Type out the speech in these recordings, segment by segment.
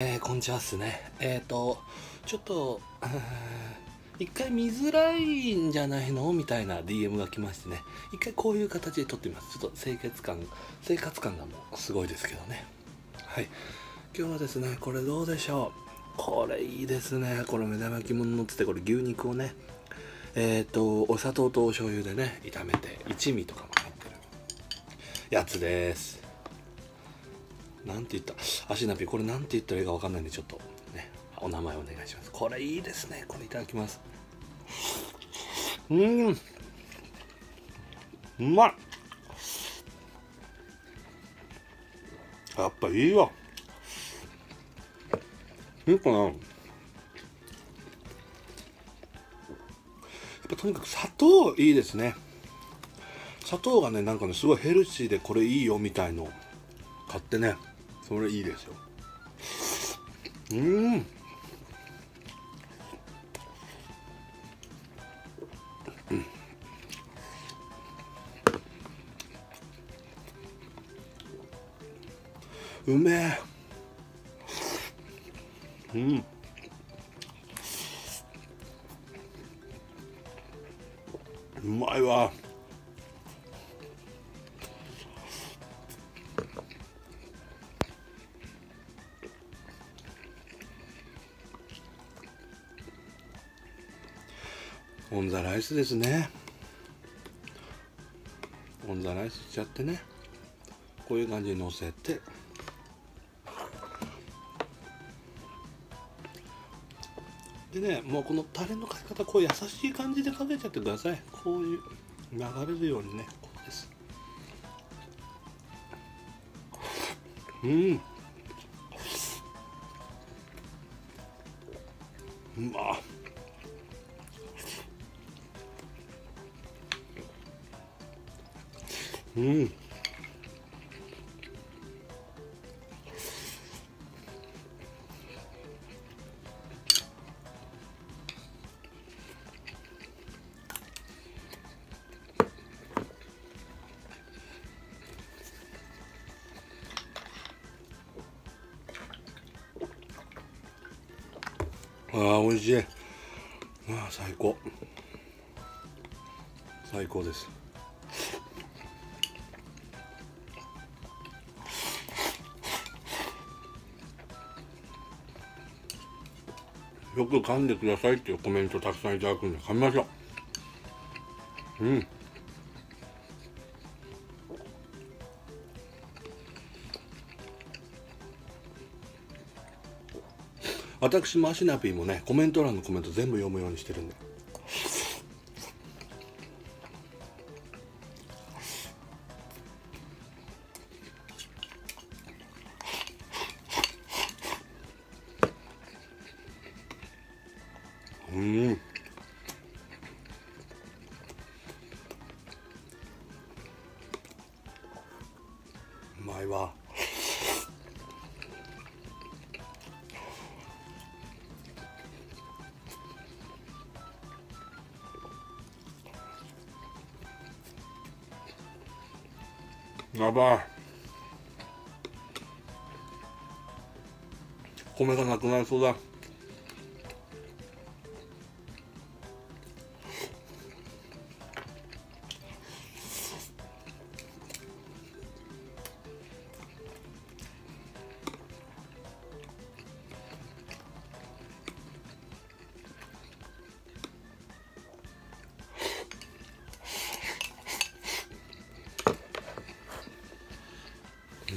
えー、こんにちはっすね。えっ、ー、と、ちょっと、一回見づらいんじゃないの？みたいな DM が来ましてね。一回こういう形で撮ってみます。ちょっと清潔感、生活感がもうすごいですけどね。はい。今日はですね、これどうでしょう？これいいですね。これ目玉焼き物のつって、これ牛肉をね、えっ、ー、と、お砂糖とお醤油でね、炒めて、一味とかも入ってるやつです。なんて言った、足ナピ、これなんて言ったらいいかわかんないんで、ちょっとね、お名前お願いします。これいいですね。これいただきます。うん。うまい。やっぱいいわ。いいかなやっぱとにかく砂糖いいですね。砂糖がね、なんかね、すごいヘルシーでこれいいよみたいの買ってね、それいいですようん。うめえ。うん。うまいわオンザライスですね。オンザライスしちゃってね。こういう感じにのせて。でねもうこのタレのかけ方こう優しい感じでかけちゃってください。こういう流れるようにねこうです。うん。うまっ。うん。ああ美味しい。ああ最高。最高です。よく噛んでくださいっていうコメントたくさんいただくんで噛みましょう。うん。私マシナピーもねコメント欄のコメント全部読むようにしてるんで。うん。うまいわ。やばい。米がなくなりそうだ。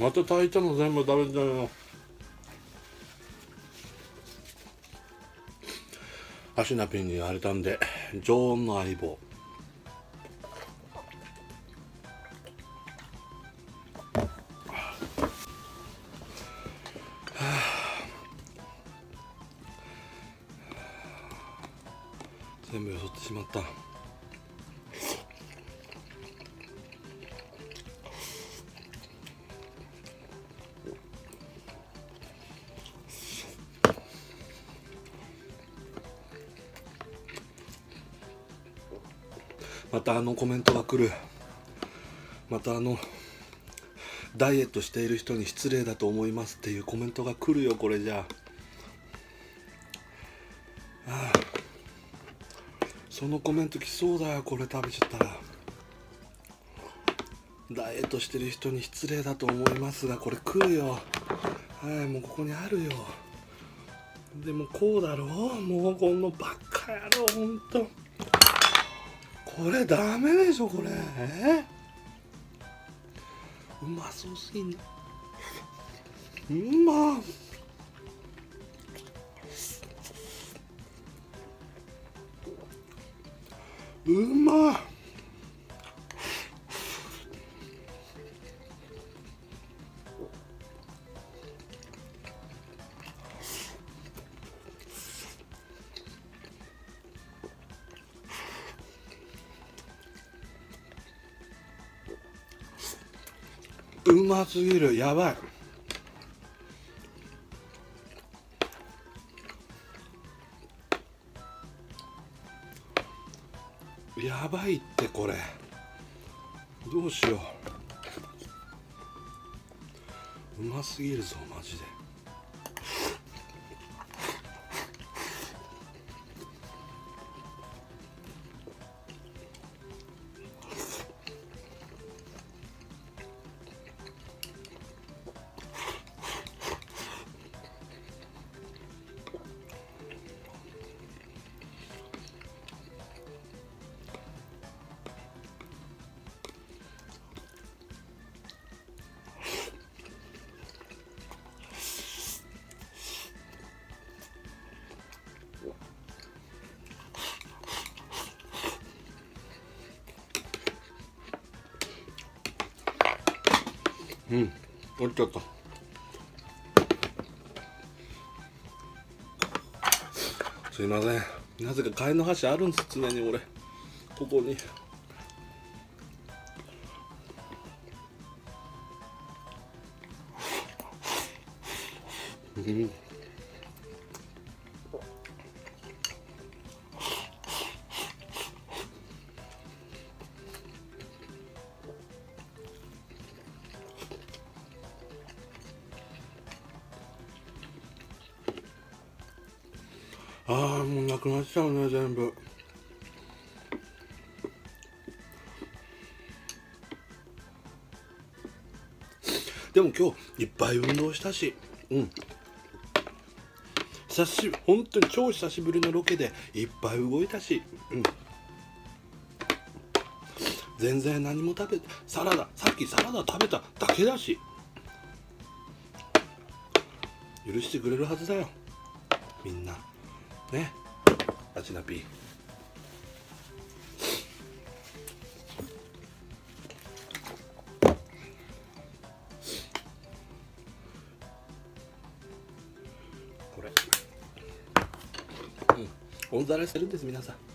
また炊いたの全部食べちゃうよ。足ナピンに言われたんで常温の相棒。全部よそってしまった。またあのコメントが来る。またあのダイエットしている人に失礼だと思いますっていうコメントが来るよこれじゃ。ああ。あそのコメント来そうだよこれ食べちゃったら。ダイエットしてる人に失礼だと思いますがこれ来るよ。はいもうここにあるよ。でもこうだろう。もうこのバカ野郎ほんと。これダメでしょこれ。うまそうすぎんうま。っうま。っうますぎる。やばい。やばいってこれ。どうしよう。うますぎるぞマジで。うん落ちちゃった。すいません。なぜか替えの箸あるんです常に俺。ここに。うん。もうなくなっちゃうね全部。でも今日いっぱい運動したしうん。久し本当に超久しぶりのロケでいっぱい動いたしうん。全然何も食べてサラダさっきサラダ食べただけだし。許してくれるはずだよみんな。ね。アチナピー。これ。うん。オンザレしてるんです皆さん。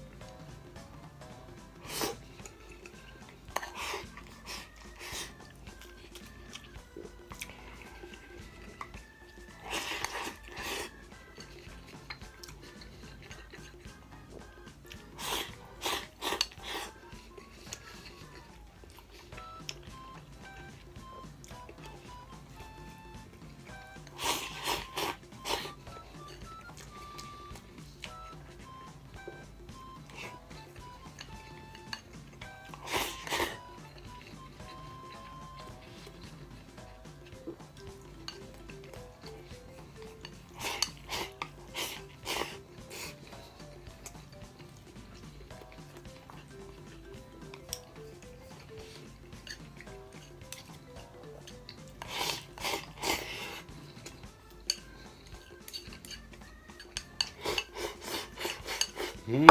うん